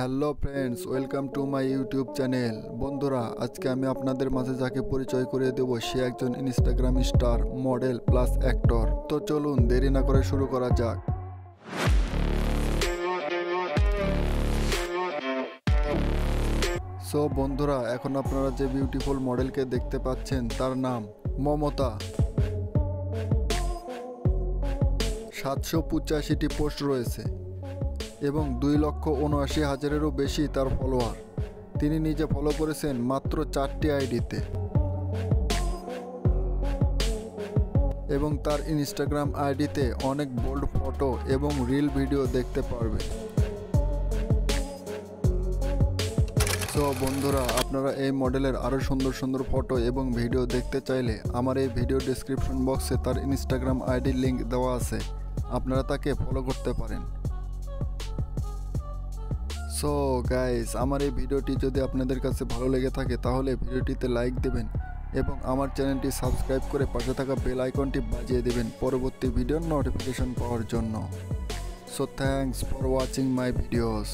Hello friends, welcome to my YouTube channel. বন্ধুরা, আজকে আমি আপনাদের মাঝে যাকে পরিচয় করে দেব, সে একজন Instagram star model plus actor তো চলুন, দেরি না করে শুরু করা যাক। সো বন্ধুরা, এখন আপনারা যে বিউটিফুল মডেলকে দেখতে পাচ্ছেন, তার নাম মমতা। সাতশো পঁচাশিটি পোস্ট রয়েছে। এবং দুই লক্ষ উনআশি হাজারেরও বেশি তার ফলোয়ার। তিনি নিজে ফলো করেছেন মাত্র চারটি আইডিতে। এবং তার ইনস্টাগ্রাম আইডিতে অনেক বোল্ড ফটো এবং রিল ভিডিও দেখতে পারবে। তো বন্ধুরা, আপনারা এই মডেলের আরও সুন্দর সুন্দর ফটো এবং ভিডিও দেখতে চাইলে আমার এই ভিডিও ডিসক্রিপশন বক্সে তার ইনস্টাগ্রাম আইডির লিঙ্ক দেওয়া আছে। আপনারা তাকে ফলো করতে পারেন। সো গাইস, আমার এই ভিডিওটি যদি আপনাদের কাছে ভালো লেগে থাকে, তাহলে ভিডিওটিতে লাইক দেবেন এবং আমার চ্যানেলটি সাবস্ক্রাইব করে পাশে থাকা বেল আইকনটি বাজিয়ে দেবেন পরবর্তী ভিডিওর নোটিফিকেশন পাওয়ার জন্য। So thanks for watching my videos